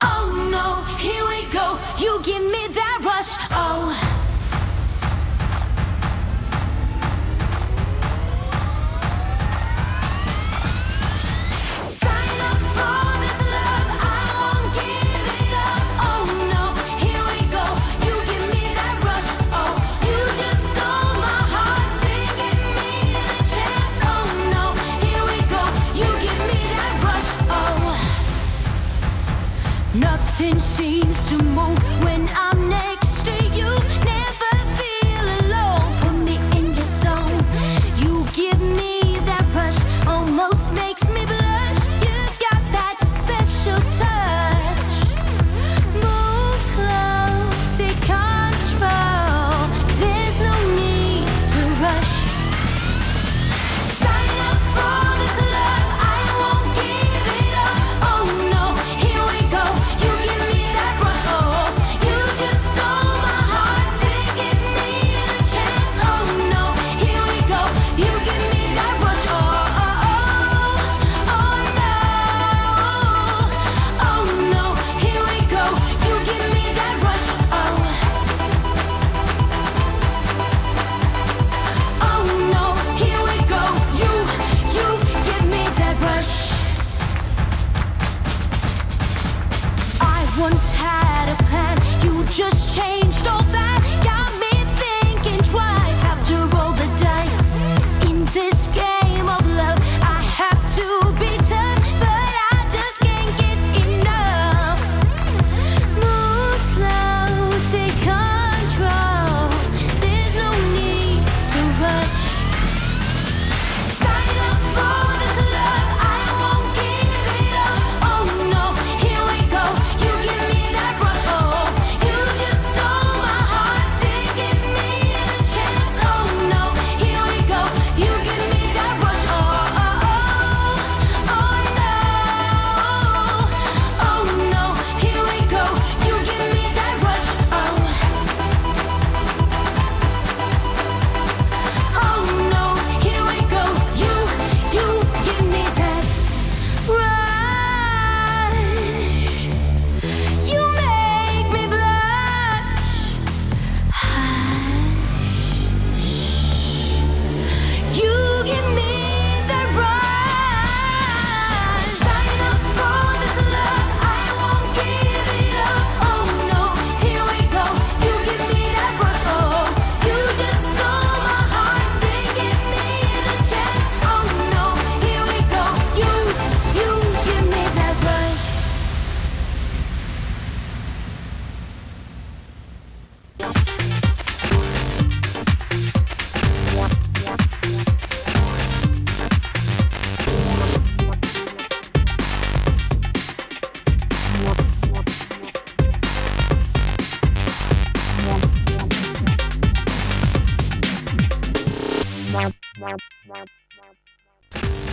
Oh no! Nothing seems to move when I'm naked. One Wow, wow, wow, wow.